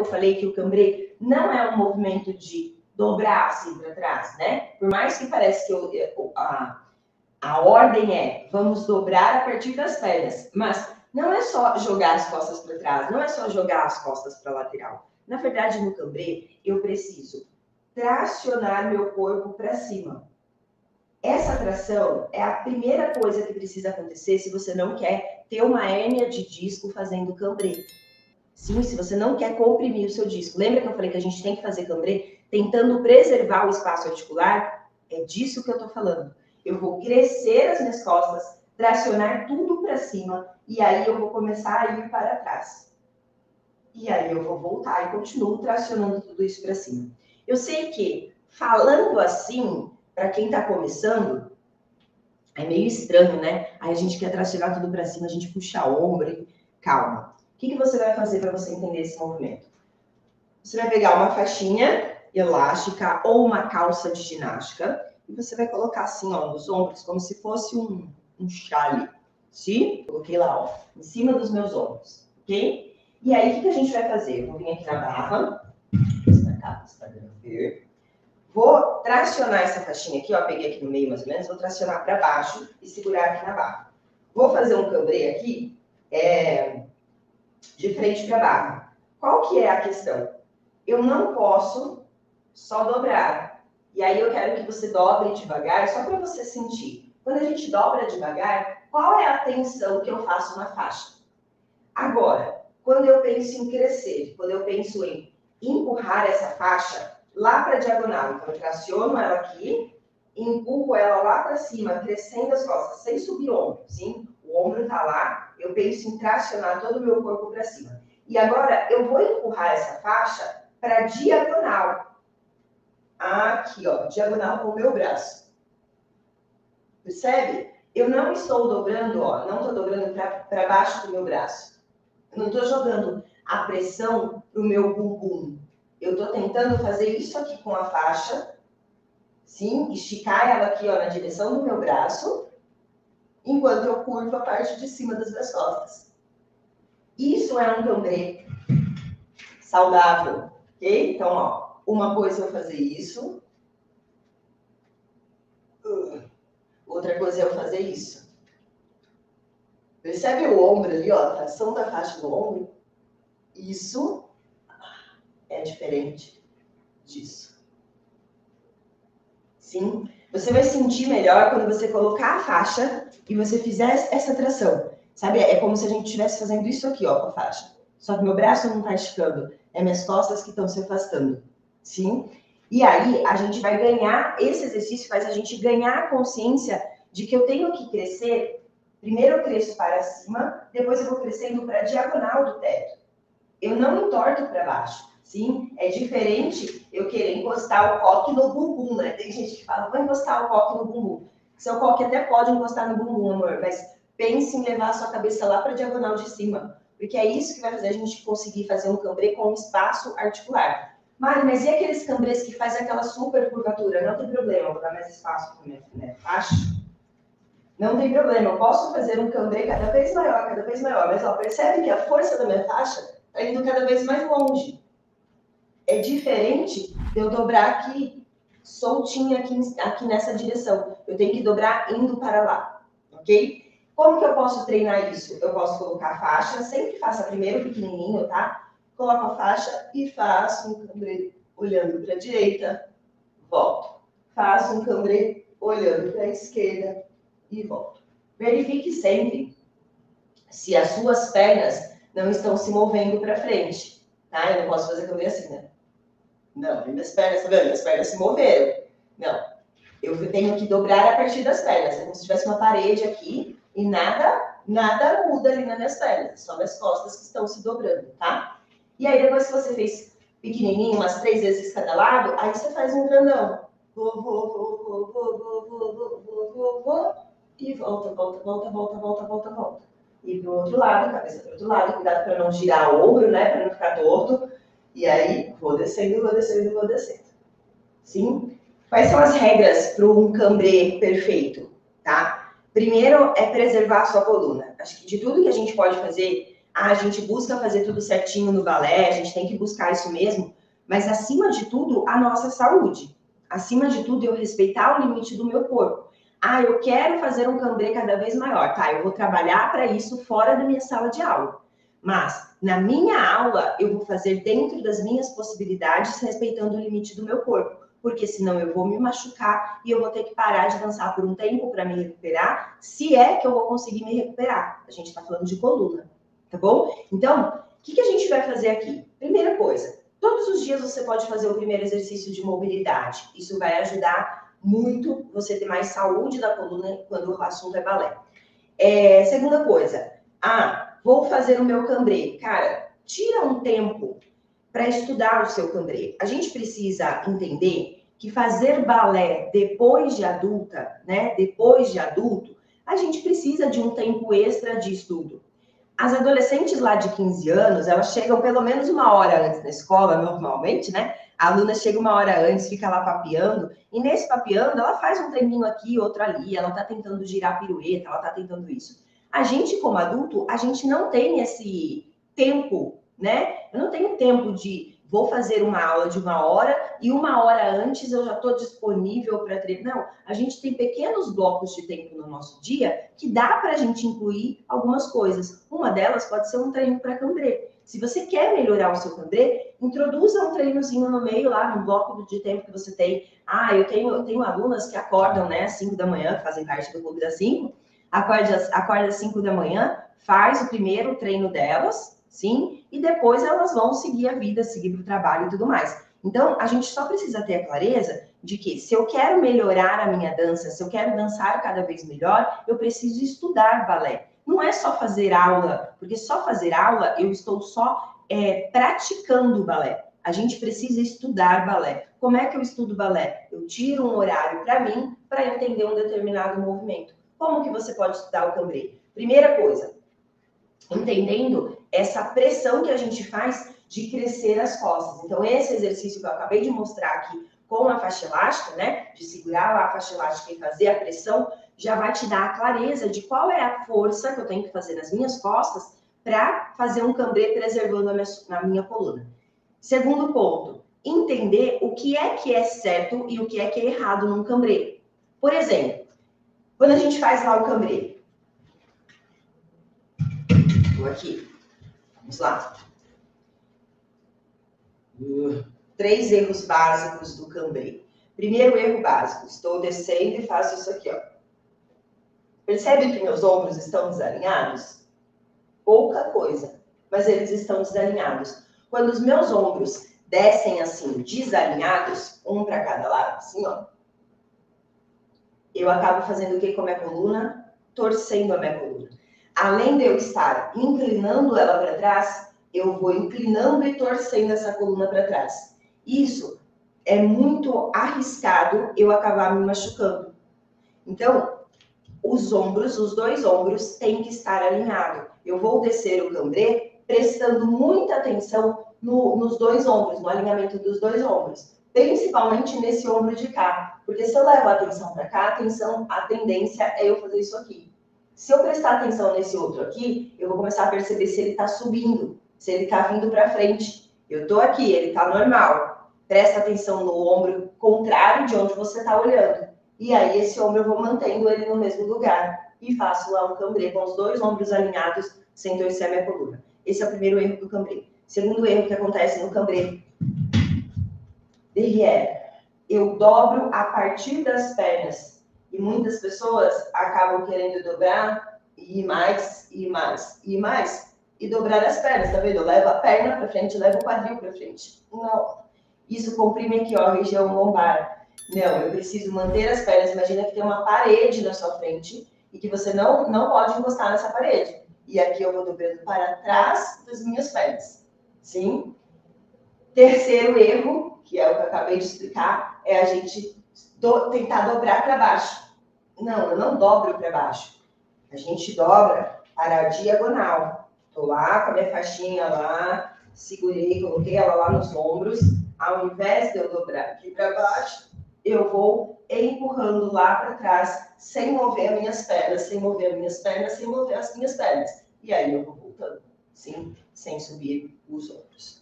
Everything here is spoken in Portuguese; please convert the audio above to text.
eu falei que o cambrê não é um movimento de dobrar assim para trás, né? Por mais que pareça que eu, a, a ordem é vamos dobrar a partir das pernas, mas não é só jogar as costas para trás, não é só jogar as costas para lateral. Na verdade, no cambrê, eu preciso tracionar meu corpo para cima. Essa tração é a primeira coisa que precisa acontecer se você não quer ter uma hérnia de disco fazendo cambrê. Sim, se você não quer comprimir o seu disco. Lembra que eu falei que a gente tem que fazer cambrê tentando preservar o espaço articular? É disso que eu estou falando. Eu vou crescer as minhas costas, tracionar tudo para cima e aí eu vou começar a ir para trás. E aí eu vou voltar e continuo tracionando tudo isso para cima. Eu sei que falando assim, para quem está começando, é meio estranho, né? Aí a gente quer tracionar tudo para cima, a gente puxa a ombro. Calma. Que, que você vai fazer para você entender esse movimento? Você vai pegar uma faixinha elástica ou uma calça de ginástica e você vai colocar assim, ó, nos ombros, como se fosse um, um chale. Sim? Coloquei lá, ó, em cima dos meus ombros, ok? E aí, o que, que a gente vai fazer? Eu vou vir aqui na barra. Vou tracionar essa faixinha aqui, ó, peguei aqui no meio mais ou menos, vou tracionar para baixo e segurar aqui na barra. Vou fazer um cambrê aqui, é, de frente para barra. Qual que é a questão? Eu não posso só dobrar. E aí eu quero que você dobre devagar, só para você sentir. Quando a gente dobra devagar, qual é a tensão que eu faço na faixa? Agora, quando eu penso em crescer, quando eu penso em empurrar essa faixa lá para a diagonal, então eu traciono ela aqui, empurro ela lá para cima, crescendo as costas, sem subir o ombro, sim? O ombro está lá, eu penso em tracionar todo o meu corpo para cima. E agora eu vou empurrar essa faixa para diagonal. Aqui, ó, diagonal com o meu braço. Percebe? Eu não estou dobrando, ó, não estou dobrando para baixo do meu braço. Eu não estou jogando a pressão para o meu bumbum. Eu estou tentando fazer isso aqui com a faixa, sim, esticar ela aqui, ó, na direção do meu braço, enquanto eu curvo a parte de cima das minhas costas. Isso é um cambrê saudável, ok? Então, ó, uma coisa é eu fazer isso, Outra coisa é eu fazer isso. Percebe o ombro ali, ó, a tração da faixa do ombro? Isso é diferente disso. Sim? Você vai sentir melhor quando você colocar a faixa e você fizer essa tração. Sabe? É como se a gente estivesse fazendo isso aqui, ó, com a faixa. Só que meu braço não está esticando. É minhas costas que estão se afastando. Sim? E aí a gente vai ganhar, esse exercício faz a gente ganhar a consciência de que eu tenho que crescer. Primeiro eu cresço para cima, depois eu vou crescendo para a diagonal do teto. Eu não entorto para baixo. Sim, é diferente eu querer encostar o coque no bumbum, né? Tem gente que fala, vou encostar o coque no bumbum. Seu coque até pode encostar no bumbum, amor, mas pense em levar a sua cabeça lá para a diagonal de cima, porque é isso que vai fazer a gente conseguir fazer um cambrê com espaço articular. Mari, mas e aqueles cambrês que faz aquela super curvatura? Não tem problema, vou dar mais espaço para minha né, faixa. Não tem problema, eu posso fazer um cambrê cada vez maior, cada vez maior, mas ó, percebe que a força da minha faixa está indo cada vez mais longe. É diferente de eu dobrar aqui, soltinha aqui, aqui nessa direção. Eu tenho que dobrar indo para lá, ok? Como que eu posso treinar isso? Eu posso colocar a faixa, sempre faça primeiro pequenininho, tá? coloco a faixa e faço um cambrê olhando para a direita, volto. Faço um cambrê olhando para a esquerda e volto. Verifique sempre se as suas pernas não estão se movendo para frente. Tá? Eu não posso fazer cambrê assim, né? Não, minhas pernas, tá vendo? Minhas pernas se moveram. Não. Eu tenho que dobrar a partir das pernas. É como se tivesse uma parede aqui e nada, nada muda ali nas minhas pernas. Só minhas costas que estão se dobrando, tá? E aí, depois que você fez pequenininho, umas três vezes cada lado, aí você faz um grandão. Vou, vou, vou, vou, vou, vou, vou, e volta, volta, volta, volta, volta, volta, volta. E pro outro lado, cabeça pro outro lado, cuidado para não girar o ombro, né, para não ficar torto. E aí, vou descendo, vou descendo, vou descendo. Sim? Quais são as regras para um cambrê perfeito, tá? Primeiro é preservar a sua coluna. Acho que de tudo que a gente pode fazer a gente busca fazer tudo certinho no balé, a gente tem que buscar isso mesmo, mas acima de tudo, a nossa saúde. Acima de tudo, eu respeitar o limite do meu corpo. Ah, eu quero fazer um cambrê cada vez maior. Tá, eu vou trabalhar para isso fora da minha sala de aula. Mas na minha aula, eu vou fazer dentro das minhas possibilidades, respeitando o limite do meu corpo. Porque senão eu vou me machucar e eu vou ter que parar de dançar por um tempo para me recuperar, se é que eu vou conseguir me recuperar. A gente está falando de coluna, tá bom? Então, o que, que a gente vai fazer aqui? Primeira coisa, todos os dias você pode fazer o primeiro exercício de mobilidade. Isso vai ajudar muito você ter mais saúde da coluna quando o assunto é balé. É, segunda coisa, ah, vou fazer o meu cambrê. Cara, tira um tempo para estudar o seu cambrê. A gente precisa entender que fazer balé depois de adulta, né, depois de adulto, a gente precisa de um tempo extra de estudo. As adolescentes lá de 15 anos, elas chegam pelo menos uma hora antes da escola, normalmente, né? A aluna chega uma hora antes, fica lá papeando, e nesse papeando, ela faz um treininho aqui, outro ali, ela tá tentando girar pirueta, ela tá tentando isso. A gente, como adulto, a gente não tem esse tempo, né? Eu não tenho tempo de vou fazer uma aula de uma hora e uma hora antes eu já estou disponível para treinar. Não, a gente tem pequenos blocos de tempo no nosso dia que dá para a gente incluir algumas coisas. Uma delas pode ser um treino para cambrê. Se você quer melhorar o seu cambrê, introduza um treinozinho no meio lá, no bloco de tempo que você tem. Ah, eu tenho, eu tenho alunas que acordam, né, às 5 da manhã, fazem parte do clube das 5, acorda, acorda às 5 da manhã, faz o primeiro treino delas, sim, e depois elas vão seguir a vida, seguir para o trabalho e tudo mais. Então, a gente só precisa ter a clareza de que se eu quero melhorar a minha dança, se eu quero dançar cada vez melhor, eu preciso estudar balé. Não é só fazer aula, porque só fazer aula eu estou só é, praticando balé. A gente precisa estudar balé. Como é que eu estudo balé? Eu tiro um horário para mim para entender um determinado movimento. Como que você pode estudar o cambrê? Primeira coisa, entendendo essa pressão que a gente faz de crescer as costas. Então, esse exercício que eu acabei de mostrar aqui com a faixa elástica, né? De segurar a faixa elástica e fazer a pressão, já vai te dar a clareza de qual é a força que eu tenho que fazer nas minhas costas para fazer um cambrê preservando a minha, a minha coluna. Segundo ponto, entender o que é que é certo e o que é que é errado num cambrê. Por exemplo, quando a gente faz lá o cambrê, vou aqui, vamos lá. Uh, três erros básicos do cambrê. Primeiro erro básico, estou descendo e faço isso aqui, ó. Percebe que meus ombros estão desalinhados? Pouca coisa, mas eles estão desalinhados. Quando os meus ombros descem assim, desalinhados, um para cada lado, assim, ó, eu acabo fazendo o que com a minha coluna? Torcendo a minha coluna. Além de eu estar inclinando ela para trás, eu vou inclinando e torcendo essa coluna para trás. Isso é muito arriscado eu acabar me machucando. Então, os ombros, os dois ombros, têm que estar alinhados. Eu vou descer o cambrê prestando muita atenção no, nos dois ombros, no alinhamento dos dois ombros, principalmente nesse ombro de cá, porque se eu levo a atenção para cá, a atenção, a tendência é eu fazer isso aqui. Se eu prestar atenção nesse outro aqui, eu vou começar a perceber se ele está subindo, se ele está vindo para frente. Eu estou aqui, ele está normal. Presta atenção no ombro contrário de onde você está olhando. E aí, esse ombro eu vou mantendo ele no mesmo lugar. E faço lá um cambrê com os dois ombros alinhados, sem torcer a minha coluna. Esse é o primeiro erro do cambrê. Segundo erro que acontece no cambrê. Derrière. Eu dobro a partir das pernas. E muitas pessoas acabam querendo dobrar e mais, e mais, e mais. E dobrar as pernas, tá vendo? Eu levo a perna para frente, levo o quadril para frente. Não. Isso comprime aqui, ó, a região lombar não, eu preciso manter as pernas. Imagina que tem uma parede na sua frente e que você não, não pode encostar nessa parede. E aqui eu vou dobrando para trás das minhas pernas. Sim? Terceiro erro, que é o que eu acabei de explicar, é a gente do, tentar dobrar para baixo. Não, eu não dobro para baixo. A gente dobra para a diagonal. Estou lá com a minha faixinha lá, segurei, coloquei ela lá nos ombros. Ao invés de eu dobrar aqui para baixo, eu vou empurrando lá para trás, sem mover as minhas pernas, sem mover as minhas pernas, sem mover as minhas pernas. E aí eu vou voltando. sim, sem subir os ombros.